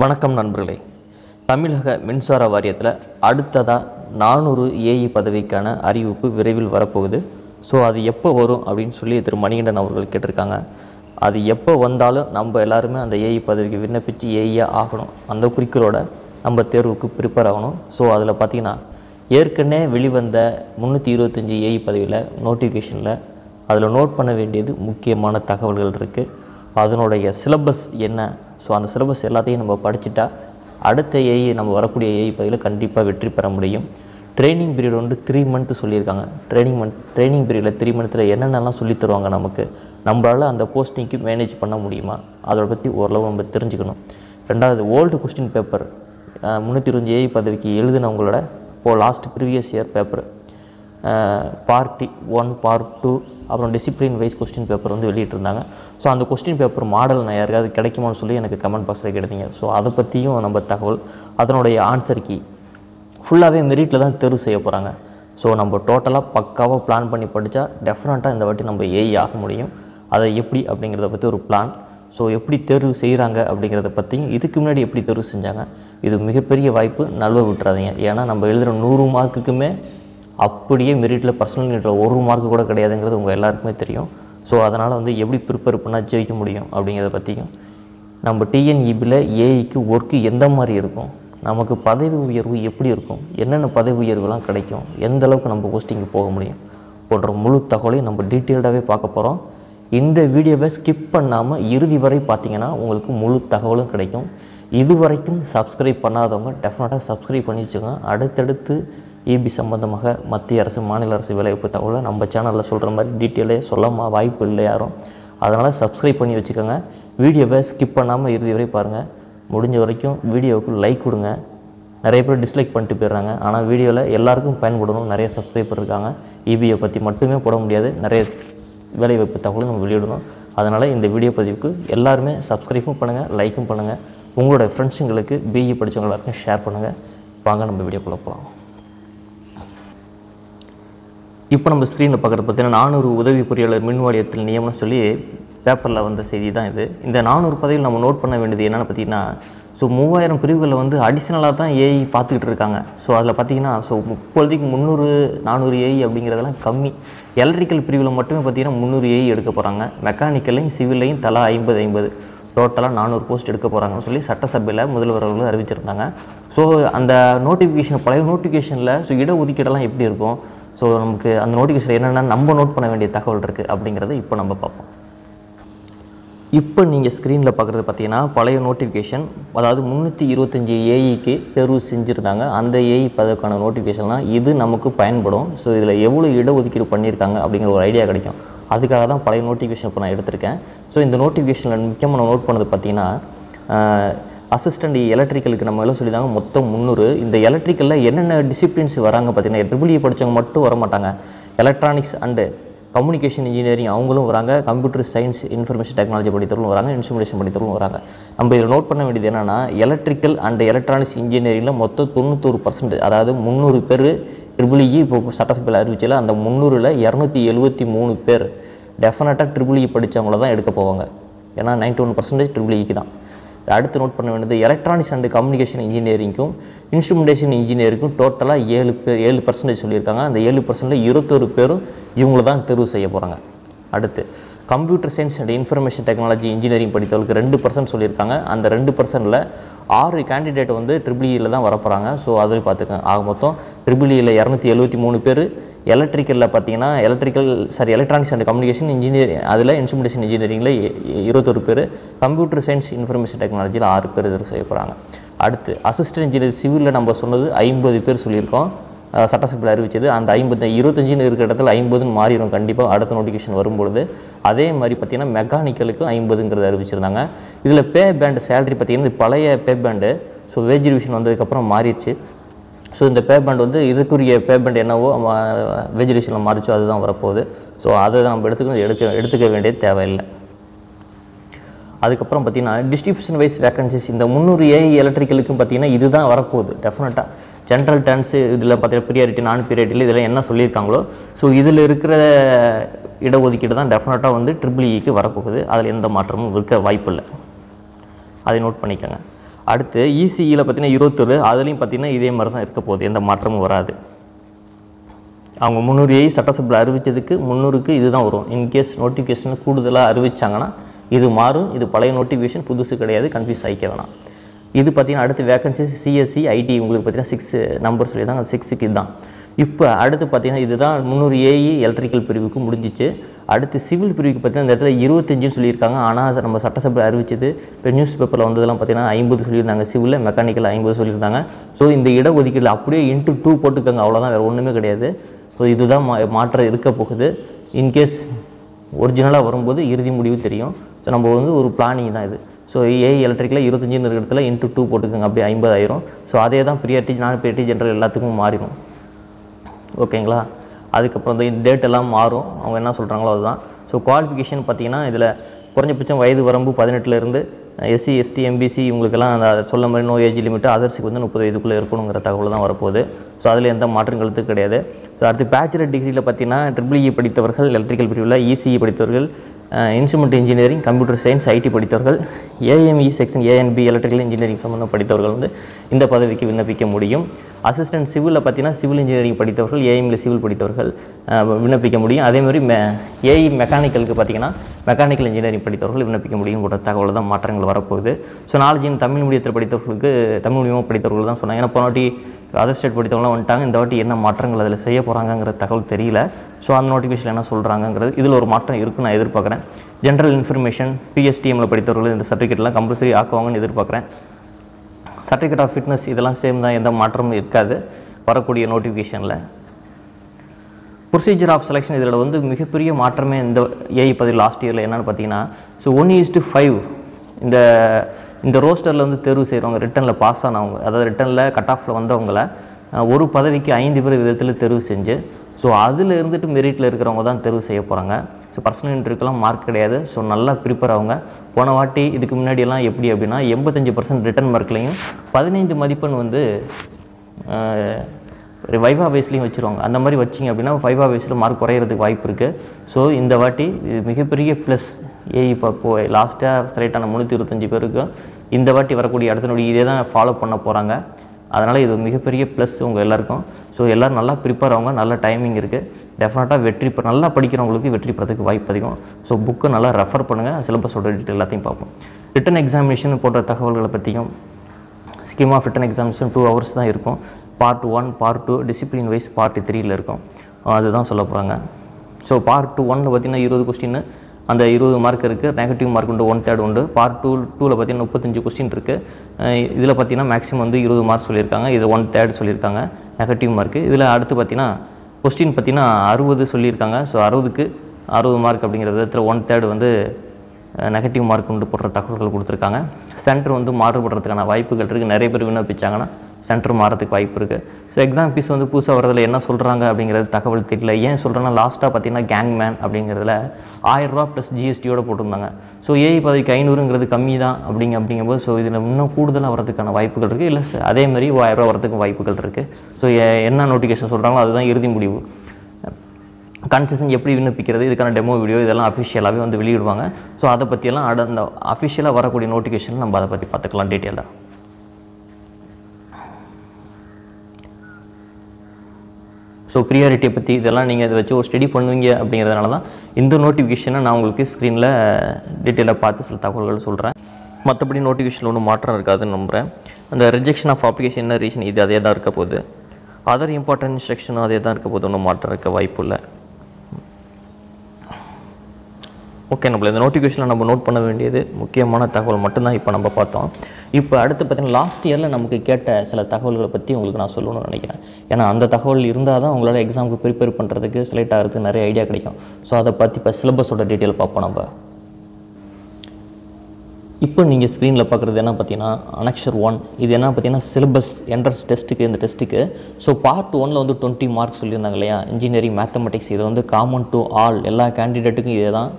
வணக்கம் நண்பர்களே. தமிழக மின்சார வாரியத்தில் அடுத்ததாக நானூறு ஏஇ பதவிக்கான அறிவிப்பு விரைவில் வரப்போகுது. ஸோ அது எப்போ வரும் அப்படின்னு சொல்லி திரு. மணிகண்டன் அவர்கள் கேட்டிருக்காங்க. அது எப்போ வந்தாலும் நம்ம எல்லாருமே அந்த ஏஇ பதவிக்கு விண்ணப்பித்து ஏஇயாக ஆகணும். அந்த குறிக்கோளோட நம்ம தேர்வுக்கு ப்ரிப்பேர் ஆகணும். ஸோ அதில் பார்த்தீங்கன்னா ஏற்கனவே வெளிவந்த முந்நூற்றி இருபத்தஞ்சி ஏஇ பதவியில் நோட்டிஃபிகேஷனில் அதில் நோட் பண்ண வேண்டியது முக்கியமான தகவல்கள் இருக்குது அதனுடைய சிலபஸ் என்ன? ஸோ அந்த சிலபஸ் எல்லாத்தையும் நம்ம படிச்சுட்டா அடுத்த ஏஐ நம்ம வரக்கூடிய ஏஐ பகுதியில் கண்டிப்பாக வெற்றி பெற முடியும். ட்ரைனிங் பீரியட் வந்து த்ரீ மந்த் சொல்லியிருக்காங்க. ட்ரைனிங் மந்த் ட்ரைனிங் பீரியடில் த்ரீ மந்த்தில் என்னென்னலாம் சொல்லித் தருவாங்க நமக்கு? நம்மளால் அந்த போஸ்டிங்க்கு மேனேஜ் பண்ண முடியுமா? அதை பற்றி ஓரளவு நம்ம தெரிஞ்சுக்கணும். ரெண்டாவது ஓல்டு கொஸ்டின் பேப்பர் முந்நூற்றி இருபது ஏஐ பதவிக்கு எழுதினவங்களோட இப்போது last previous year paper part one part two அப்புறம் டிசிப்ளின் வைஸ் கொஸ்டின் பேப்பர் வந்து வெளியிட்டிருந்தாங்க. ஸோ அந்த கொஸ்டின் பேப்பர் மாடல் நான் யாருக்காவது கிடைக்குமான்னு சொல்லி எனக்கு கமெண்ட் பாக்ஸில் கிடைத்தீங்க ஸோ அதை பற்றியும் நம்ம தகவல் அதனுடைய ஆன்சர் கீ ஃபுல்லாகவே மெரிட்டில் தான் தேர்வு செய்ய போகிறாங்க ஸோ நம்ம டோட்டலாக பக்காவாக பிளான் பண்ணி படித்தா டெஃபினட்டாக இந்த வாட்டி நம்ம ஏஐ ஆக முடியும். அதை எப்படி அப்படிங்கிறத பற்றி ஒரு பிளான் ஸோ எப்படி தேர்வு செய்கிறாங்க அப்படிங்கிறத பற்றியும் இதுக்கு முன்னாடி எப்படி தேர்வு செஞ்சாங்க. இது மிகப்பெரிய வாய்ப்பு நழுவ விட்டுறாதீங்க. ஏன்னா நம்ம எழுதுகிற நூறு மார்க்குக்குமே அப்படியே மெரிட்டில் பர்சனல் யூனிட்டில் ஒரு மார்க்கு கூட கிடையாதுங்கிறது உங்கள் எல்லாருக்குமே தெரியும். ஸோ அதனால் வந்து எப்படி ப்ரிப்பேர் பண்ணால் ஜெயிக்க முடியும் அப்படிங்கிறத பற்றியும் நம்ம டிஎன்இபியில் ஏஐக்கு ஒர்க்கு எந்த மாதிரி இருக்கும்? நமக்கு பதவி உயர்வு எப்படி இருக்கும்? என்னென்ன பதவி உயர்வுலாம் கிடைக்கும்? எந்த அளவுக்கு நம்ம போஸ்டிங்கு போக முடியும்? போன்ற முழு தகவலையும் நம்ம டீட்டெயில்டாகவே பார்க்க போகிறோம் இந்த வீடியோவை ஸ்கிப் பண்ணாமல் இறுதி வரை பார்த்தீங்கன்னா உங்களுக்கு முழு தகவலும் கிடைக்கும். இது வரைக்கும் சப்ஸ்கிரைப் பண்ணாதவங்க டெஃபினட்டாக சப்ஸ்கிரைப் பண்ணி வச்சுக்கோங்க. அடுத்தடுத்து இபி சம்மந்தமாக மத்திய அரசு மாநில அரசு வேலைவாய்ப்பு தகவலை நம்ம சேனலில் சொல்கிற மாதிரி டீட்டெயிலே சொல்லமா வாய்ப்பு இல்லை யாரும். அதனால் சப்ஸ்கிரைப் பண்ணி வச்சுக்கோங்க. வீடியோவை ஸ்கிப் பண்ணாமல் இறுதி வரை பாருங்கள் முடிஞ்ச வரைக்கும் வீடியோவுக்கு லைக் கொடுங்க. நிறைய பேர் டிஸ்லைக் பண்ணிட்டு போயிடுறாங்க. ஆனால் வீடியோவில் எல்லாருக்கும் பயன்படணும். நிறைய சப்ஸ்கிரைபர் இருக்காங்க. இபியை பற்றி மட்டுமே போட முடியாது. நிறைய வேலைவாய்ப்பு தகவலும் நம்ம வெளியிடணும். அதனால் இந்த வீடியோ பதிவுக்கு எல்லாருமே சப்ஸ்கிரைப்பும் பண்ணுங்கள் லைக்கும் பண்ணுங்கள் உங்களோட ஃப்ரெண்ட்ஸுங்களுக்கு பிஇ படித்தவங்க எல்லாருக்கும் ஷேர் பண்ணுங்கள் வாங்க நம்ம வீடியோக்குள்ளே போகலாம் இப்போ நம்ம ஸ்க்ரீனில் பார்க்குறது பார்த்தீங்கன்னா நானூறு உதவி பொறியாளர் மின் வாரியத்தில் நியமனம் சொல்லி பேப்பரில் வந்த செய்தி தான் இது. இந்த நானூறு பதவியில் நம்ம நோட் பண்ண வேண்டியது என்னென்னு பார்த்தீங்கன்னா ஸோ மூவாயிரம் பிரிவுகளில் வந்து அடிஷ்னலாக தான் ஏஐ பார்த்துக்கிட்டு இருக்காங்க. ஸோ அதில் பார்த்தீங்கன்னா ஸோ இப்போதைக்கு முந்நூறு நானூறு ஏஐ அப்படிங்கிறதெல்லாம் கம்மி. எலக்ட்ரிக்கல் பிரிவில் மட்டுமே பார்த்தீங்கன்னா முந்நூறு ஏஐ எடுக்க போகிறாங்க மெக்கானிக்கல்லையும் சிவிலையும் தலா ஐம்பது ஐம்பது. டோட்டலாக நானூறு போஸ்ட் எடுக்க போகிறாங்கன்னு சொல்லி சட்டசபையில் முதல்வர் அவர்கள் அறிவிச்சிருந்தாங்க. ஸோ அந்த நோட்டிஃபிகேஷன் பழைய நோட்டிஃபிகேஷனில் ஸோ இடஒதுக்கீடெல்லாம் எப்படி இருக்கும்? ஸோ நமக்கு அந்த நோட்டிஃபிகேஷன் என்னென்னா நம்ம நோட் பண்ண வேண்டிய தகவல் இருக்குது அப்படிங்கிறத இப்போ நம்ம பார்ப்போம். இப்போ நீங்கள் ஸ்க்ரீனில் பார்க்குறது பார்த்தீங்கன்னா பழைய நோட்டிஃபிகேஷன் அதாவது முந்நூற்றி இருபத்தஞ்சி ஏஇக்கு தேர்வு செஞ்சுருந்தாங்க. அந்த ஏஇ பதவிக்கான நோட்டிஃபிகேஷன்லாம் இது நமக்கு பயன்படும். ஸோ இதில் எவ்வளோ இடஒதுக்கீடு பண்ணியிருக்காங்க அப்படிங்கிற ஒரு ஐடியா கிடைக்கும். அதுக்காக தான் பழைய நோட்டிஃபிகேஷன் இப்போ நான் எடுத்திருக்கேன். ஸோ இந்த நோட்டிஃபிகேஷனில் முக்கியமாக நான் நோட் பண்ணது பார்த்திங்கன்னா அசிஸ்டண்ட் எலக்ட்ரிக்கலுக்கு நம்ம எல்லாம் சொல்லிதாங்க மொத்தம் முந்நூறு. இந்த எலக்ட்ரிக்கலில் என்னென்ன டிசிப்ளின்ஸ் வராங்க பார்த்தீங்கன்னா ட்ரிபிள் படித்தவங்க மட்டும் வர மாட்டாங்க எலக்ட்ரானிக்ஸ் அண்டு கம்யூனிகேஷன் இன்ஜினியரிங் அவங்களும் வராங்க. கம்ப்யூட்டர் சயின்ஸ் இன்ஃபர்மேஷன் டெக்னாலஜி படித்தவர்களும் வராங்க. இன்ஸ்ட்ருமெண்டேஷன் படித்தவர்களும் வராங்க. நம்ம இதில் நோட் பண்ண வேண்டியது என்னென்னா எலக்ட்ரிக்கல் அண்ட் எலக்ட்ரானிக்ஸ் இன்ஜினியரிங்கில் மொத்தம் தொண்ணூத்தொரு பர்சன்ட் அதாவது முந்நூறு பேர் ட்ரிபிள்இ இப்போ சட்டசபையில் அறிவிச்சில அந்த முந்நூறில் இரநூத்தி எழுபத்தி மூணு பேர். டெஃபினட்டாக ட்ரிபிள்இ படித்தவங்கள தான் எடுக்க போவாங்க. ஏன்னா நைன்டி ஒன் பர்சன்டேஜ் ட்ரிபிள் இக்கு தான். அடுத்து நோட் பண்ண வேண்டியது எலக்ட்ரானிக்ஸ் அண்ட் கம்யூனிகேஷன் இன்ஜினியரிங்க்கும் இன்ஸ்ட்ருமெண்டேஷன் இன்ஜினியரிங்கும் டோட்டலாக ஏழு பேர் ஏழு பர்சன்டேஜ் சொல்லியிருக்காங்க. அந்த ஏழு பர்சன்டில் இருபத்தொரு பேரும் இவங்கள தான் தேர்வு செய்ய போகிறாங்க அடுத்து computer science and information technology engineering படித்தவர்களுக்கு ரெண்டு பர்சன்ட் சொல்லியிருக்காங்க. அந்த ரெண்டு பர்சன்டில் ஆறு கேண்டிடேட் வந்து ட்ரிபிள்இயில் e தான் வரப்போகிறாங்க ஸோ அதையும் பார்த்துக்கோங்க. ஆக மொத்தம் ட்ரிபிள் இயில் e இரநூத்தி எழுபத்தி மூணு பேர் எலக்ட்ரிக்கலில் பார்த்தீங்கன்னா electrical sorry electronics and communication engineering அதில் இன்ஸ்ட்ருமெண்டேஷன் இன்ஜினியரிங்கில் இருபத்தொரு பேர் கம்ப்யூட்டர் சயின்ஸ் இன்ஃபர்மேஷன் டெக்னாலஜியில் ஆறு பேர் இது செய்யப்படுறாங்க அடுத்து அசிஸ்டன்ட் இன்ஜினியர் சிவிலில் நம்ம சொன்னது ஐம்பது பேர் சொல்லியிருக்கோம். சட்டசபையில் அறிவிச்சது. அந்த ஐம்பது இருபத்தஞ்சுன்னு இருக்கிற இடத்துல ஐம்பதுன்னு மாறிடும் கண்டிப்பாக அடுத்த நோட்டிஃபிகேஷன் வரும்பொழுது. அதே மாதிரி பார்த்தீங்கன்னா மெக்கானிக்கலுக்கும் ஐம்பதுங்கிறது அறிவிச்சிருந்தாங்க. இதில் பே பேண்டு சேலரி பார்த்திங்கன்னா பழைய pay band so wage revision வந்ததுக்கப்புறம் மாறிடுச்சு. ஸோ இந்த பேமெண்ட் வந்து இதுக்குரிய பேமெண்ட் என்னவோ வெஜிடேஷனில் ரிவிஷனில் மாறிச்சோ அதுதான் வரப்போகுது. ஸோ அதை நம்ம எடுத்துக்கணும். எடுக்க எடுத்துக்க வேண்டிய தேவையில்லை. அதுக்கப்புறம் பார்த்தீங்கன்னா டிஸ்ட்ரிபியூஷன் வைஸ் வேக்கன்சிஸ் இந்த முந்நூறு ஏஐ எலக்ட்ரிக்கலுக்கும் பார்த்தீங்கன்னா இதுதான் வரப்போகுது. டெஃபினட்டாக ஜென்ரல் டர்ன்ஸு இதில் பார்த்தீங்கன்னா ப்ரியாரிட்டி நான் ப்ரியாரிட்டியில் இதெல்லாம் என்ன சொல்லியிருக்காங்களோ ஸோ இதில் இருக்கிற இடஒதுக்கீடு தான் டெஃபினட்டாக வந்து ட்ரிபிள் இக்கு e வரப்போகுது. அதில் எந்த மாற்றமும் இருக்க வாய்ப்பில்லை. அதை நோட் பண்ணிக்கோங்க. அடுத்து இசிஇயில் பார்த்தீங்கன்னா இருபத்தொரு அதுலேயும் பார்த்தீங்கன்னா இதே மாதிரி தான் இருக்க போகுது. எந்த மாற்றமும் வராது. அவங்க முந்நூறு சட்டசபையில் அறிவித்ததுக்கு முந்நூறுக்கு இதுதான் வரும். இன்கேஸ் நோட்டிஃபிகேஷன் கூடுதலாக அறிவிச்சாங்கன்னா இது மாறும். இது பழைய நோட்டிஃபிகேஷன் புதுசு கிடையாது. கன்ஃபியூஸ் ஆகிக்க வேணாம். இது பார்த்தீங்கன்னா அடுத்து வேகன்சிஸ் சிஎஸ்சி ஐடி உங்களுக்கு பார்த்தீங்கன்னா சிக்ஸ் நம்பர் சொல்லி தான் சிக்ஸுக்கு இதுதான். இப்போ அடுத்து பார்த்தீங்கன்னா இதுதான் முந்நூறு ஏஇ எலக்ட்ரிக்கல் பிரிவுக்கு முடிஞ்சிச்சு. அடுத்து சிவில் பிரிவுக்கு பார்த்தீங்கன்னா இந்த இடத்துல இருபத்தஞ்சுன்னு சொல்லியிருக்காங்க. ஆனால் நம்ம சட்டசபை அறிவிச்சது இப்போ நியூஸ் பேப்பரில் வந்ததெல்லாம் பார்த்தீங்கன்னா ஐம்பது சொல்லியிருந்தாங்க. சிவில் மெக்கானிக்கல் ஐம்பது சொல்லியிருந்தாங்க. ஸோ இந்த இடஒதுக்கீடு அப்படியே இன்ட்டு டூ போட்டுக்கோங்க. அவ்வளோதான் வேறு ஒன்றுமே கிடையாது. ஸோ இதுதான் மா மாற்றம் இருக்க போகுது. இன்கேஸ் ஒரிஜினலாக வரும்போது இறுதி முடிவு தெரியும். ஸோ நம்ம வந்து ஒரு பிளானிங் தான் இது. ஸோ ஏஐ எலக்ட்ரிக்கில் இருபத்தஞ்சுன்னு இருக்கிற இடத்துல இன்ட்டு டூ போட்டுக்கோங்க. அப்படியே ஐம்பதாயிரம். ஸோ அதே தான் ப்ரியாரிட்டி நான் ப்ரியாரிட்டி ஜென்ரல் எல்லாத்துக்கும் மாறிடும். ஓகேங்களா? அதுக்கப்புறம் இந்த டேட் எல்லாம் மாறும். அவங்க என்ன சொல்கிறாங்களோ அதுதான். ஸோ குவாலிஃபிகேஷன் பார்த்தீங்கன்னா இதில் குறைஞ்சபட்சம் வயது வரம்பு பதினெட்டுலேருந்து எஸ்சி எஸ்டி எம்பிசி இவங்களுக்கெல்லாம் அந்த சொல்ல மாதிரி நோ ஏஜ் லிமிட்டு அதர்ஸுக்கு வந்து முப்பது வயதுக்குள்ளே இருக்கணுங்கிற தகவல் தான் வரப்போகுது. ஸோ அதில் எந்த மாற்றம் கருத்து கிடையாது. ஸோ அடுத்து பேச்சுலர் டிகிரியில் பார்த்தீங்கன்னா ட்ரிபிள்இ e படித்தவர்கள் எலக்ட்ரிக்கல் பிரிவில் இசிஇ படித்தவர்கள் instrument engineering computer science IT படித்தவர்கள் AME section ANB electrical engineering சம்மந்தம் படித்தவர்கள் வந்து இந்த பதவிக்கு விண்ணப்பிக்க முடியும். அசிஸ்டன்ட் சிவிலில் பார்த்தீங்கன்னா சிவில் இன்ஜினியரிங் படித்தவர்கள் ஏஎம்ல சிவில் படித்தவர்கள் விண்ணப்பிக்க முடியும். அதே மாதிரி மெ ஏஇ மெக்கானிக்கலுக்கு பார்த்தீங்கன்னா மெக்கானிக்கல் இன்ஜினியரிங் படித்தவர்கள் விண்ணப்பிக்க முடியும் கூட தகவல் தான் மாற்றங்கள் வரப்போகுது. ஸோ நாலேஜின் தமிழ் மீடியத்தில் படித்தவர்களுக்கு தமிழ் மீடியமாக படித்தவர்கள் தான் சொன்னாங்க. ஏன்னா போன வாட்டி அதர் ஸ்டேட் படித்தவங்களாம் வந்துட்டாங்க. இந்த வாட்டி என்ன மாற்றங்கள் அதில் செய்ய போகிறாங்கங்கிற தகவல் தெரியல. ஸோ அந்த நோட்டிஃபிகேஷன் என்ன சொல்கிறாங்கங்கிறது இதில் ஒரு மாற்றம் இருக்குன்னு நான் எதிர்பார்க்குறேன். ஜென்ரல் இன்ஃபர்மேஷன் பிஎஸ்டிஎம்மில் படித்தவர்கள் இந்த சர்டிஃபிகேட்லாம் கம்பல்சரி ஆக்குவாங்கன்னு எதிர்பார்க்குறேன். சர்டிஃபிகேட் ஆஃப் ஃபிட்னஸ் இதெல்லாம் சேம் தான் எந்த மாற்றமும் இருக்காது. வரக்கூடிய நோட்டிஃபிகேஷனில் ப்ரொசீஜர் ஆஃப் செலெக்ஷன் இதில் வந்து மிகப்பெரிய மாற்றமே இந்த ஏஐ பதிவு லாஸ்ட் இயரில் என்னென்னு பார்த்தீங்கன்னா so one east to five இந்த இந்த ரோஸ்டரில் வந்து தேர்வு செய்கிறவங்க ரிட்டனில் பாஸ் ஆனவங்க அதாவது ரிட்டனில் கட் ஆஃபில் வந்தவங்கள ஒரு பதவிக்கு ஐந்து பேர் விதத்தில் தேர்வு செஞ்சு ஸோ அதில் இருந்துட்டு மெரிட்டில் இருக்கிறவங்க தான் தேர்வு செய்ய போகிறாங்க ஸோ பர்சனல் இன்டர்வியூக்கெலாம் மார்க் கிடையாது. ஸோ நல்லா ப்ரிப்பேர் ஆகுங்க போன வாட்டி இதுக்கு முன்னாடியெல்லாம் எப்படி அப்படின்னா எண்பத்தஞ்சு பர்சன்ட் ரிட்டன் மார்க்லேயும் பதினைந்து மதிப்பெண் வந்து ஒரு வைவா வேஸ்லையும் வச்சுருவாங்க. அந்த மாதிரி வச்சிங்க அப்படின்னா வைவா வயசில் மார்க் குறையிறதுக்கு வாய்ப்பு இருக்குது ஸோ இந்த வாட்டி இது மிகப்பெரிய ப்ளஸ் ஏஐ இப்போ லாஸ்ட்டாக ஸ்ட்ரைட்டான முந்நூற்றி இருபத்தஞ்சி பேருக்கும் இந்த வாட்டி வரக்கூடிய அடுத்த நொடி இதே தான் ஃபாலோ பண்ண போகிறாங்க அதனால் இது மிகப்பெரிய ப்ளஸ் உங்கள் எல்லாருக்கும். ஸோ எல்லோரும் நல்லா ப்ரிப்பேர் ஆகுங்க நல்ல டைமிங் இருக்குது டெஃபினட்டாக வெற்றி பெ- நல்லா படிக்கிறவங்களுக்கு வெற்றி பெறதுக்கு வாய்ப்பு அதிகம். ஸோ புக்கு நல்லா ரெஃபர் பண்ணுங்கள் சிலபஸோட டீட்டெயில் எல்லாத்தையும் பார்ப்போம். ரிட்டன் எக்ஸாமினேஷன் போன்ற தகவல்களை பற்றியும் scheme of written examination two hours தான் இருக்கும். Part one part two discipline wise part த்ரீயில் இருக்கும். அதுதான் சொல்ல போகிறாங்க ஸோ பார்ட் டூ ஒனில் பார்த்தீங்கன்னா இருபது கொஸ்டின் அந்த இருபது மார்க் இருக்குது நெகட்டிவ் மார்க் உண்டு ஒன் தேர்ட் உண்டு. பார்ட் டூ டூவில் பார்த்தீங்கன்னா முப்பத்தஞ்சு கொஸ்டின் இருக்குது இதில் பார்த்தீங்கன்னா மேக்ஸிமம் வந்து இருபது மார்க் சொல்லியிருக்காங்க. இது ஒன் தேர்ட் சொல்லியிருக்காங்க. நெகட்டிவ் மார்க்கு இதில் அடுத்து பார்த்தீங்கன்னா கொஸ்டின் பார்த்தீங்கன்னா அறுபது சொல்லியிருக்காங்க. ஸோ அறுபதுக்கு அறுபது மார்க் அப்படிங்கிற விதத்தில் ஒன் தேர்ட் வந்து நெகட்டிவ் மார்க் கொண்டு போடுற தகவல்கள் கொடுத்துருக்காங்க. சென்டர் வந்து மாறுபடுறதுக்கான வாய்ப்புகள் இருக்குது நிறைய பேர் விண்ணப்பிச்சாங்கன்னா சென்டர் மாறதுக்கு வாய்ப்பு இருக்குது ஸோ எக்ஸாம் ஃபீஸ் வந்து புதுசாக வரதில் என்ன சொல்கிறாங்க அப்படிங்கிறது தகவல் தெரியல. ஏன் சொல்கிறேன்னா லாஸ்ட்டாக பார்த்தீங்கன்னா கேங் மேன் அப்படிங்கிறதுல ஆயிரரூபா ப்ளஸ் ஜிஎஸ்டியோடு போட்டிருந்தாங்க. ஸோ ஏஐ பதவிக்கு ஐநூறுங்கிறது கம்மி தான் அப்படிங்க அப்படிங்கும்போது ஸோ இதில் இன்னும் கூடுதலாக வரதுக்கான வாய்ப்புகள் இருக்குது இல்லை அதே மாதிரி ஆயிரரூபா வரதுக்கு வாய்ப்புகள் இருக்குது ஸோ என்ன நோட்டிஃபிகேஷன் சொல்கிறாங்களோ அதுதான் இறுதி முடிவு. கன்செஷன் எப்படி விண்ணப்பிக்கிறது இதுக்கான டெமோ வீடியோ இதெல்லாம் அஃபிஷியலாகவே வந்து வெளியிடுவாங்க. ஸோ அதை பற்றியெல்லாம் அட அந்த அஃபிஷியலாக வரக்கூடிய நோட்டிஃபிகேஷன் நம்ம அதை பற்றி பார்த்துக்கலாம் டீட்டெயிலாக ஸோ ப்ரியாரிட்டியை பற்றி இதெல்லாம் நீங்கள் இதை வச்சு ஒரு ஸ்டடி பண்ணுவீங்க அப்படிங்கிறதுனால தான் இந்த நோட்டிஃபிகேஷனை நான் உங்களுக்கு ஸ்க்ரீனில் டீட்டெயிலாக பார்த்து சில தகவல்கள் சொல்கிறேன் மற்றபடி நோட்டிஃபிகேஷனில் ஒன்றும் மாற்றம் இருக்காதுன்னு நம்புகிறேன் அந்த ரிஜெக்ஷன் ஆஃப் அப்ளிகேஷன் என்ன ரீசன் இது அதே தான் இருக்க போகுது. அதர் இம்பார்ட்டன்ட் இன்ஸ்ட்ரக்ஷனும் அதே தான் இருக்க போகுது. ஒன்றும் மாற்றம் இருக்க வாய்ப்பு இல்லை. ஓகே நம்மள இந்த நோட்டிஃபிகேஷனில் நம்ம நோட் பண்ண வேண்டியது முக்கியமான தகவல் மட்டும்தான் இப்போ நம்ம பார்த்தோம். இப்போ அடுத்து பார்த்தீங்கன்னா லாஸ்ட் இயரில் நமக்கு கேட்ட சில தகவல்களை பற்றி உங்களுக்கு நான் சொல்லணும்னு நினைக்கிறேன். ஏன்னா அந்த தகவல் இருந்தால் தான் உங்களால் எக்ஸாமுக்கு ப்ரிப்பேர் பண்ணுறதுக்கு செலக்ட் ஆகிறதுக்கு நிறைய ஐடியா கிடைக்கும். ஸோ அதை பற்றி இப்போ சிலபஸோட டீட்டெயில் பார்ப்போம் நம்ம. இப்போ நீங்கள் ஸ்க்ரீனில் பார்க்குறது என்ன பார்த்தீங்கன்னா அனக்ஷர் ஒன் இது என்ன பார்த்தீங்கன்னா சிலபஸ் என்ட்ரன்ஸ் டெஸ்ட்டுக்கு இந்த டெஸ்ட்டுக்கு ஸோ பார்ட் ஒனில் வந்து டுவெண்ட்டி மார்க் சொல்லியிருந்தாங்க இல்லையா? இன்ஜினியரிங் மேத்தமெட்டிக்ஸ் இது வந்து காமன் டு ஆல் எல்லா கேண்டிடேட்டுக்கும் இதே தான்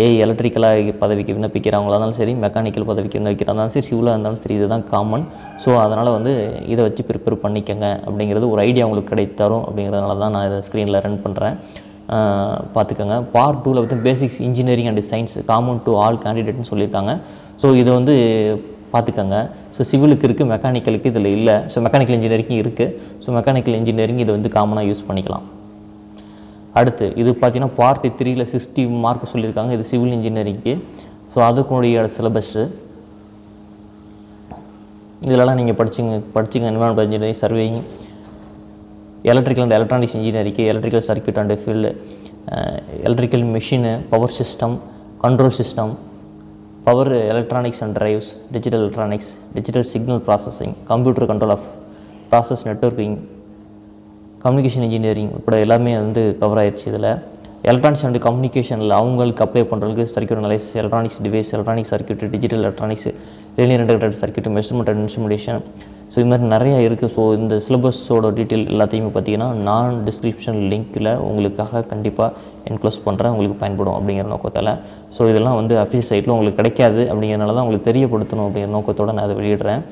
ஏஐ எலக்ட்ரிக்கலாக பதவிக்கு விண்ணப்பிக்கிறவங்களா இருந்தாலும் சரி மெக்கானிக்கல் பதவிக்கு விண்ணப்பிக்கிறதா இருந்தாலும் சரி சிவிலாக இருந்தாலும் சரி இதுதான் காமன் ஸோ அதனால் வந்து இதை வச்சு ப்ரிப்பேர் பண்ணிக்கங்க அப்படிங்கிறது ஒரு ஐடியா உங்களுக்கு கிடைத்தரும் அப்படிங்கிறதுனால தான் நான் இதை ஸ்க்ரீனில் ரன் பண்ணுறேன் பார்த்துக்கோங்க. பார்ட் டூவில் வந்து basics engineering and science common to all கேண்டிடேட்னு சொல்லியிருக்காங்க. ஸோ இது வந்து பார்த்துக்கோங்க. ஸோ சிவிலுக்கு இருக்குது மெக்கானிக்கலுக்கு இதில் இல்லை. ஸோ மெக்கானிக்கல் இன்ஜினியரிங் இருக்குது ஸோ மெக்கானிக்கல் இன்ஜினியரிங் இதை வந்து காமனாக யூஸ் பண்ணிக்கலாம். அடுத்து இது பார்த்தீங்கன்னா பார்ட் த்ரீயில் சிக்ஸ்டி மார்க் சொல்லியிருக்காங்க இது சிவில் இன்ஜினியரிங்க்கு ஸோ அதுக்குடைய சிலபஸ்ஸு இதிலலாம் நீங்கள் படிச்சிங்க படிச்சிங்க environment engineering surveying electrical and electronics இன்ஜினியரிங்க்கு electrical circuit and field electrical machine power system control system power electronics and drives digital electronics digital signal processing computer control of process networking communication engineering உட்பட எல்லாமே வந்து cover ஆயிடுச்சு இதில். Electronics and கம்யூனிகேஷனில் அவங்களுக்கு apply பண்ணுறதுக்கு circuit analyse electronics device electronic circuit digital electronics linear integrated circuit measurement and instrumentation so இது மாதிரி நிறையா இருக்குது ஸோ இந்த சிலபஸோட டீட்டெயில் எல்லாத்தையுமே பார்த்தீங்கன்னா நான் டிஸ்கிரிப்ஷன் லிங்க்கில் உங்களுக்காக கண்டிப்பாக என்க்ளோஸ் பண்ணுறேன் உங்களுக்கு பயன்படும் அப்படிங்கிற நோக்கத்தில். ஸோ இதெல்லாம் வந்து அஃபீஷியல் சைட்டில் உங்களுக்கு கிடைக்காது அப்படிங்கிறனால தான் உங்களுக்கு தெரியப்படுத்தணும் அப்படிங்கிற நோக்கத்தோடு நான் அதை வெளியிடுறேன்.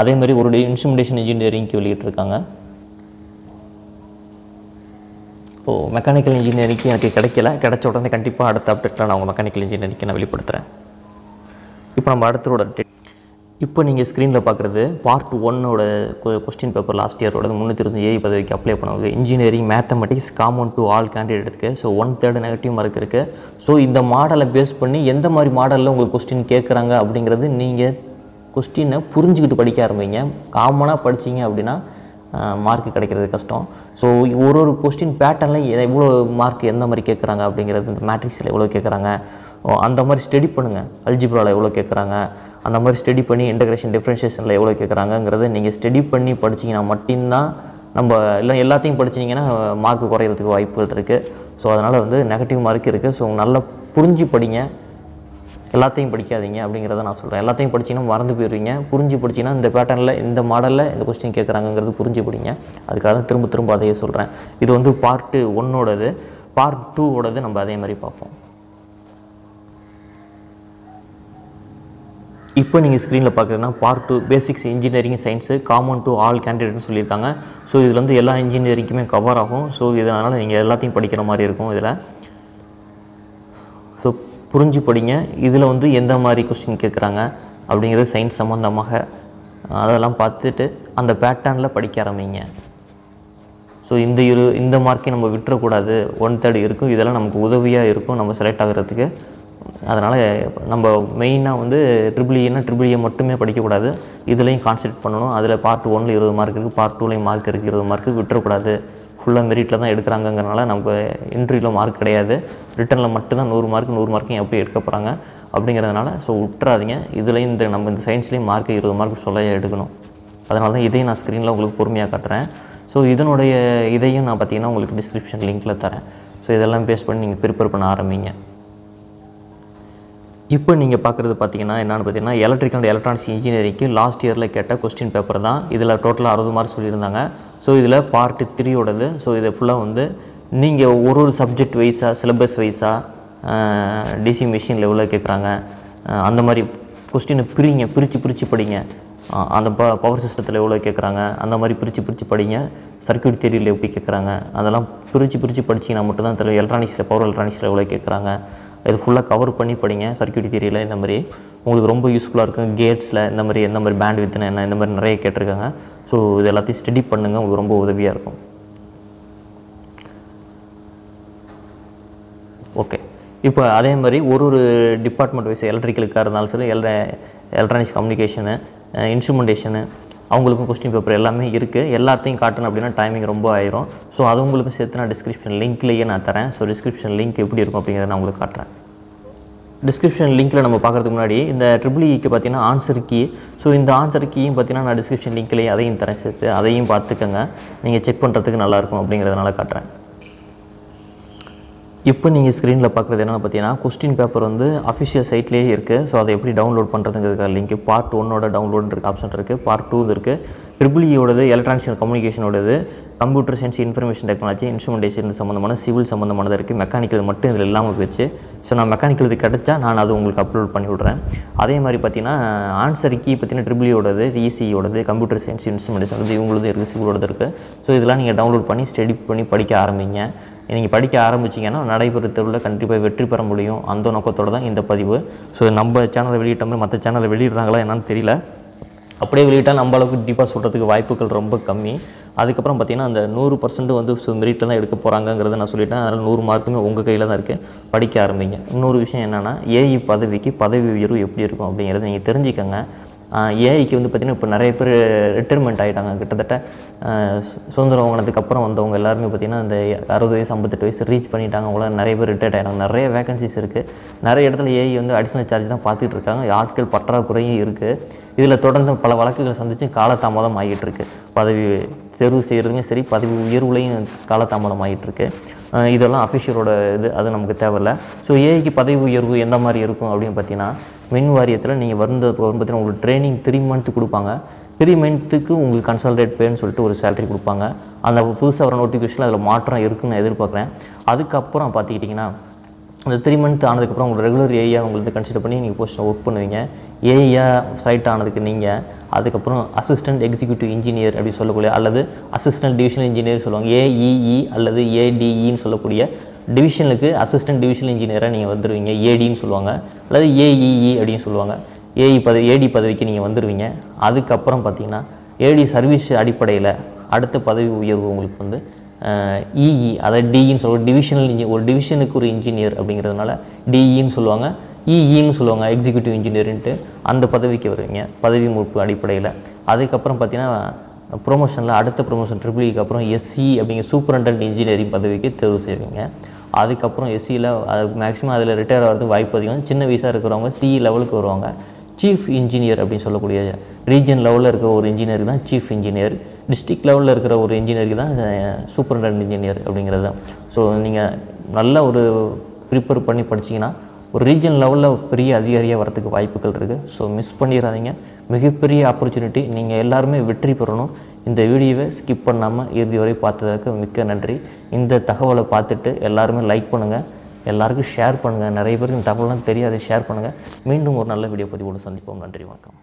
அதே மாதிரி ஒரு இன்ஸ்ட்ருமெண்டேஷன் இன்ஜினியரிங்க்கு வெளியிட்டிருக்காங்க. ஓ மெக்கானிக்கல் இன்ஜினியரிங்க்கு எனக்கு கிடைக்கல. கிடைச்ச உடனே கண்டிப்பாக அடுத்த அப்டேட்டில் நான் உங்கள் மெக்கானிக்கல் இன்ஜினியரிங்க்கு நான் வெளிப்படுத்துகிறேன் இப்போ நம்ம அடுத்தோட டே இப்போ நீங்கள் ஸ்க்ரீனில் பார்க்குறது பார்ட் ஒன்னோட கொஸ்டின் பேப்பர் லாஸ்ட் இயரோட முந்நூற்றி இருபது ஏஐ பதவிக்கு அப்ளை பண்ணுவாங்க. Engineering mathematics common to all கேண்டிடேட்டுக்கு so one third negative mark இருக்குது ஸோ இந்த மாடலை பேஸ் பண்ணி எந்த மாதிரி மாடலில் உங்களுக்கு கொஸ்டின் கேட்குறாங்க அப்படிங்கிறது நீங்கள் கொஸ்டினை புரிஞ்சுக்கிட்டு படிக்க ஆரம்பிங்க. காமனாக படிச்சீங்க அப்படின்னா மார்க் கிடைக்கிறது கஷ்டம். ஸோ ஒரு ஒரு கொஸ்டின் பேட்டர்னில் எவ்வளோ மார்க் எந்த மாதிரி கேட்குறாங்க அப்படிங்கிறது இந்த மேட்ரிக்ஸில் எவ்வளோ கேட்குறாங்க அந்த மாதிரி ஸ்டடி பண்ணுங்கள் அல்ஜிப்ராவில் எவ்வளோ கேட்குறாங்க அந்த மாதிரி ஸ்டடி பண்ணி இன்டகிரேஷன் டிஃப்ரென்ஷியேஷனில் எவ்வளோ கேட்குறாங்கங்கிறத நீங்கள் ஸ்டடி பண்ணி படிச்சீங்கன்னா மட்டும்தான் நம்ம இல்லை எல்லாத்தையும் படிச்சீங்கன்னா மார்க் குறையிறதுக்கு வாய்ப்புகள் இருக்குது ஸோ அதனால் வந்து நெகட்டிவ் மார்க் இருக்குது ஸோ நல்லா புரிஞ்சு படிங்க. எல்லாத்தையும் படிக்காதீங்க அப்படிங்கிறத நான் சொல்கிறேன் எல்லாத்தையும் படிச்சிங்கன்னா மறந்து போயிடுவீங்க. புரிஞ்சு படிச்சீங்கன்னா இந்த பேட்டர்னில் இந்த மாடலில் இந்த கொஸ்டின் கேட்குறாங்கங்கிறது புரிஞ்சு படிங்க. அதுக்காக தான் திரும்ப திரும்ப அதையே சொல்கிறேன் இது வந்து பார்ட்டு ஒன்னோடது. பார்ட் டூவோடது நம்ம அதே மாதிரி பார்ப்போம். இப்போ நீங்கள் ஸ்க்ரீனில் பார்க்குறதுனா part two basics engineering science common to all கேண்டிடேட்னு சொல்லியிருக்காங்க. ஸோ இதில் வந்து எல்லா இன்ஜினியரிங்குமே கவர் ஆகும். ஸோ இதனால் நீங்கள் எல்லாத்தையும் படிக்கிற மாதிரி இருக்கும் இதில். ஸோ புரிஞ்சு படிங்க இதில் வந்து எந்த மாதிரி கொஸ்டின் கேட்குறாங்க அப்படிங்கிறது சயின்ஸ் சம்மந்தமாக அதெல்லாம் பார்த்துட்டு அந்த பேட்டர்னில் படிக்க ஆரம்பிங்க. ஸோ இந்த இரு இந்த மார்க்கை நம்ம விட்டுறக்கூடாது. ஒன் தேர்ட் இருக்கும். இதெல்லாம் நமக்கு உதவியாக இருக்கும். நம்ம செலக்ட் ஆகிறதுக்கு. அதனால் நம்ம மெயினாக வந்து ட்ரிபிள் ஏன்னா ட்ரிபிள் ஏ மட்டுமே படிக்கக்கூடாது. இதுலேயும் கான்சென்ட்ரேட் பண்ணணும். அதில் பார்ட் ஒன்ல இருபது மார்க் இருக்குது பார்ட் டூலேயும் மார்க் இருக்குது இருபது மார்க்கு விட்டுறக்கூடாது. ஃபுல்லாக மெரிட்டில் தான் எடுக்கிறாங்கங்கிறனால நமக்கு இன்டர்வியூவில் மார்க் கிடையாது. ரிட்டனில் மட்டும்தான் நூறு மார்க் நூறு மார்க்கையும் எப்படி எடுக்க போகிறாங்க அப்படிங்கிறதுனால ஸோ விட்டுறாதீங்க. இதுலேயும் இந்த நம்ம இந்த சயின்ஸ்லேயும் மார்க் இருபது மார்க் சொல்ல எடுக்கணும். அதனால தான் இதையும் நான் ஸ்க்ரீனில் உங்களுக்கு பொறுமையாக காட்டுறேன். ஸோ இதனுடைய இதையும் நான் பார்த்தீங்கன்னா உங்களுக்கு டிஸ்கிரிப்ஷன் லிங்கில் தரேன். ஸோ இதெல்லாம் பேஸ் பண்ணி நீங்கள் ப்ரிப்பேர் பண்ண ஆரம்பிங்க. இப்போ நீங்கள் பார்க்குறது பார்த்தீங்கன்னா என்னென்னு பார்த்தீங்கன்னா எலக்ட்ரிக்கல் அண்ட் எலக்ட்ரானிக்ஸ் இன்ஜினியரிங்க்கு லாஸ்ட் இயரில் கேட்ட கொஸ்டின் பேப்பர் தான். இதில் டோட்டலாக அறுபது மார்க் சொல்லியிருந்தாங்க. ஸோ இதில் பார்ட் த்ரீயோடது ஸோ இதை ஃபுல்லாக வந்து நீங்கள் ஒரு ஒரு சப்ஜெக்ட் வைஸாக சிலபஸ் வைஸாக டிசி மிஷின் எவ்வளோ கேட்குறாங்க அந்த மாதிரி கொஸ்டினை பிரிங்க பிரித்து பிரித்து படிங்க. அந்த ப பவர் சிஸ்டத்தில் எவ்வளோ கேட்குறாங்க அந்த மாதிரி பிரித்து பிரித்து படிங்க. சர்க்யூட் தேரியில் எப்படி கேட்குறாங்க அதெல்லாம் பிரித்து பிரித்து படிச்சிங்கன்னா மட்டும்தான் தெரியும் எலக்ட்ரானிக்ஸில் பவர் எலக்ட்ரானிக்ஸில் எவ்வளோ கேட்குறாங்க இது ஃபுல்லாக கவர் பண்ணி படிங்க சர்க்யூட் தேரியில் இந்த மாதிரி உங்களுக்கு ரொம்ப யூஸ்ஃபுல்லாக இருக்கும். கேட்ஸில் இந்த மாதிரி எந்த மாதிரி பேண்ட் வித்துன்னு என்ன இந்த மாதிரி நிறைய கேட்டிருக்காங்க. ஸோ இது எல்லாத்தையும் ஸ்டடி பண்ணுங்கள் உங்களுக்கு ரொம்ப உதவியாக இருக்கும். ஓகே இப்போ அதே மாதிரி ஒரு ஒரு டிபார்ட்மெண்ட் வைஸ் எலக்ட்ரிக்கலுக்காக இருந்தாலும் சரி எல் எலக்ட்ரானிக்ஸ் கம்யூனிகேஷனு இன்ஸ்ட்ருமெண்டேஷனு அவங்களுக்கும் கொஸ்டின் பேப்பர் எல்லாமே இருக்குது எல்லாத்தையும் காட்டணும் அப்படின்னா டைமிங் ரொம்ப ஆயிரும். ஸோ அது உங்களுக்கும் சேர்த்து நான் டிஸ்கிரிப்ஷன் லிங்க்லேயே நான் தரேன். ஸோ டிஸ்கிரிப்ஷன் லிங்க் எப்படி இருக்கும் அப்படிங்கிறத நான் உங்களுக்கு காட்டுறேன். டிஸ்கிரிப்ஷன் லிங்க்கில் நம்ம பார்க்குறதுக்கு முன்னாடி இந்த ட்ரிபிள் இக்கு e பார்த்தீங்கன்னா ஆன்சர் கீ ஸோ இந்த ஆன்சர் கீயும் பார்த்தீங்கன்னா நான் டிஸ்கிரிப்ஷன் லிங்க்லேயே அதையும் தரேன் சேர்த்து அதையும் பார்த்துக்கோங்க. நீங்கள் செக் பண்ணுறதுக்கு நல்லாயிருக்கும் அப்படிங்கிறதுனால காட்டுறேன். இப்போ நீங்கள் ஸ்க்ரீனில் பார்க்குறது என்னென்னு பார்த்தீங்கன்னா கொஸ்டின் பேப்பர் வந்து அஃபிஷியல் சைட்லேயே இருக்குது ஸோ அதை எப்படி டவுன்லோட் பண்ணுறதுங்கிறதுக்காக லிங்க் பார்ட் ஒன்னோட டவுன்லோட் இருக்க ஆப்ஷன் இருக்குது பார்ட் டூ இருக்குது ட்ரிபிள் இயோடது electronics கம்யூனிகேஷனோடது computer science information technology instrumentation சம்மந்தமான சிவில் சம்மந்தமானது இருக்குது மெக்கானிக்கல் மட்டும் இதில் இல்லாமல் போயிடுச்சு. ஸோ நான் மெக்கானிக்கல் இது கிடச்சா நான் அது உங்களுக்கு அப்லோட் பண்ணி விட்றேன். அதே மாதிரி பார்த்தீங்கன்னா ஆன்சர் கீ பார்த்தீங்கன்னா ட்ரிபிள் இயோடது இசியோடது கம்ப்யூட்டர் சயின்ஸ் இன்ஸ்ட்ருமெண்டேஷன் வந்து இவங்களது இருக்குது சிவிலோடது இருக்குது ஸோ இதெல்லாம் நீங்கள் டவுன்லோட் பண்ணி ஸ்டடி பண்ணி படிக்க ஆரம்பிங்க. நீங்கள் படிக்க ஆரம்பிச்சிங்கன்னா நடைபெற கண்டிப்பாக வெற்றி பெற முடியும். அந்த நோக்கத்தோடு தான் இந்த பதிவு. ஸோ நம்ம சேனலை வெளியிட்ட மாதிரி மற்ற சேனலை வெளியிடுறாங்களா என்னன்னு தெரியல. அப்படியே வெளியிட்டால் நம்ம அளவுக்கு டீப்பாக சொல்கிறதுக்கு வாய்ப்புகள் ரொம்ப கம்மி. அதுக்கப்புறம் பார்த்தீங்கன்னா அந்த நூறு பர்சன்ட் வந்து ஸோ மெரிட்டில் தான் எடுக்க போகிறாங்கங்கிறத நான் சொல்லிட்டேன். அதனால் நூறு மார்க்குமே உங்கள் கையில் தான் இருக்குது படிக்க ஆரம்பிங்க. இன்னொரு விஷயம் என்னென்னா ஏஇ பதவிக்கு பதவி உயர்வு எப்படி இருக்கும் அப்படிங்கிறத நீங்கள் தெரிஞ்சுக்கோங்க. ஏஐக்கு வந்து பார்த்திங்கன்னா இப்போ நிறைய பேர் ரிட்டைர்மெண்ட் ஆகிட்டாங்க கிட்டத்தட்ட சு- சுதந்திரம் வாங்கினதுக்கு அப்புறம் வந்தவங்க எல்லாருமே பார்த்திங்கன்னா இந்த அறுபது வயசு ஐம்பத்தெட்டு வயசு ரீச் பண்ணிட்டாங்க. அவங்கள நிறைய பேர் ரிட்டையர்ட் ஆகிட்டாங்க நிறைய வேகன்சிஸ் இருக்குது நிறைய இடத்துல ஏஐ வந்து அடிஷ்னல் சார்ஜ் தான் பார்த்துட்டு இருக்காங்க. ஆட்கள் பற்றாக்குறையும் இருக்குது இதில் தொடர்ந்து பல வழக்குகளை சந்தித்து காலதாமதம் ஆகிட்டு இருக்கு பதவி தேர்வு செய்கிறதுலையும் சரி பதவி உயர்வுலையும் காலதாமதம் ஆகிட்டு இருக்கு இதெல்லாம் அஃபிஷியலோட இது அது நமக்கு தேவையில்ல. ஸோ ஏஐக்கு பதவி உயர்வு எந்த மாதிரி இருக்கும் அப்படின்னு பார்த்தீங்கன்னா மின் வாரியத்தில் நீங்கள் வந்து பார்த்தீங்கன்னா உங்களுக்கு ட்ரைனிங் த்ரீ மந்த் கொடுப்பாங்க. த்ரீ மந்த்துக்கு உங்களுக்கு கன்சல்டேட் பேன்னு சொல்லிட்டு ஒரு சேலரி கொடுப்பாங்க. அந்த புதுசாக வர நோட்டிஃபிகேஷனில் அதில் மாற்றம் இருக்குன்னு எதிர்பார்க்குறேன். அதுக்கப்புறம் பார்த்துக்கிட்டிங்கன்னா அந்த த்ரீ மந்த் ஆனதுக்கப்புறம் உங்களுக்கு ரெகுலர் ஏஐயா உங்களுக்கு கன்சிடர் பண்ணி நீங்கள் போஸ்ட்டில் ஒர்க் பண்ணுவீங்க. ஏஐயா சைட் ஆனதுக்கு நீங்கள் அதுக்கப்புறம் அசிஸ்டன்ட் எக்ஸிக்யூட்டிவ் இன்ஜினியர் அப்படி சொல்லக்கூடிய அல்லது அசிஸ்டன்ட் டிவிஷனல் இன்ஜினியர் சொல்லுவாங்க. ஏஇஇ அல்லது ஏடிஇன்னு சொல்லக்கூடிய டிவிஷனுக்கு அசிஸ்டன்ட் டிவிஷனல் இன்ஜினியராக நீங்கள் வந்துடுவீங்க ஏடின்னு சொல்லுவாங்க. அல்லது ஏஇஇ அப்படின்னு சொல்லுவாங்க. ஏஇ பதவி ஏடி பதவிக்கு நீங்கள் வந்துடுவீங்க அதுக்கப்புறம் பார்த்தீங்கன்னா ஏடி சர்வீஸ் அடிப்படையில் அடுத்த பதவி உயர்வு உங்களுக்கு வந்து இஇ அதாவது டிஇன்னு சொல்லுவாங்க. டிவிஷனல் இன்ஜி ஒரு டிவிஷனுக்கு ஒரு இன்ஜினியர் அப்படிங்கிறதுனால டிஇன்னு சொல்லுவாங்க. இஇன்னு சொல்லுவாங்க எக்ஸிக்யூட்டிவ் இன்ஜினியர்ன்ட்டு அந்த பதவிக்கு வருவீங்க பதவி மூப்பு அடிப்படையில். அதுக்கப்புறம் பார்த்தீங்கன்னா ப்ரொமோஷனில் அடுத்த ப்ரொமோஷன் ட்ரிபிள்இக்கு அப்புறம் எஸ்சி அப்படிங்கிற சூப்பரண்டன்ட் இன்ஜினியரிங் பதவிக்கு தேர்வு செய்வீங்க. அதுக்கப்புறம் எஸ்சியில் அது மேக்ஸிமம் அதில் ரிட்டையர் ஆகிறதுக்கு வாய்ப்பு அதிகம். சின்ன வயசாக இருக்கிறவங்க சிஇ லெவலுக்கு வருவாங்க. சீஃப் இன்ஜினியர் அப்படின்னு சொல்லக்கூடிய ரீஜன் லெவலில் இருக்கிற ஒரு இன்ஜினியருக்கு தான் சீஃப் இன்ஜினியர் டிஸ்ட்ரிக் லெவலில் இருக்கிற ஒரு இன்ஜினியருக்கு தான் சூப்பரண்டன்ட் இன்ஜினியர் அப்படிங்கிறது தான். ஸோ நீங்கள் நல்ல ஒரு ப்ரிப்பேர் பண்ணி படிச்சிங்கன்னா ஒரு ரீஜன் லெவலில் பெரிய அதிகாரியாக வரதுக்கு வாய்ப்புகள் இருக்குது ஸோ மிஸ் பண்ணிடாதீங்க. மிகப்பெரிய ஆப்பர்ச்சுனிட்டி நீங்கள் எல்லாருமே வெற்றி பெறணும். இந்த வீடியோவை ஸ்கிப் பண்ணாமல் இறுதி வரை பார்த்ததற்கு மிக்க நன்றி. இந்த தகவலை பார்த்துட்டு எல்லாருமே லைக் பண்ணுங்கள் எல்லாருக்கும் ஷேர் பண்ணுங்கள் நிறைய பேருக்கு இந்த தகவலாம் தெரியாது. ஷேர் பண்ணுங்கள் மீண்டும் ஒரு நல்ல வீடியோ பதிவோடு சந்திப்போம். நன்றி வணக்கம்.